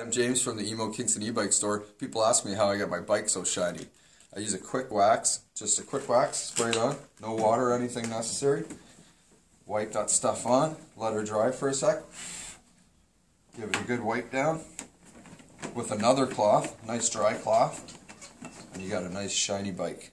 I'm James from the Emmo Kingston e-bike store. People ask me how I got my bike so shiny. I use a quick wax, just a quick wax, spray it on, no water or anything necessary. Wipe that stuff on, let her dry for a sec. Give it a good wipe down with another cloth, nice dry cloth, and you got a nice shiny bike.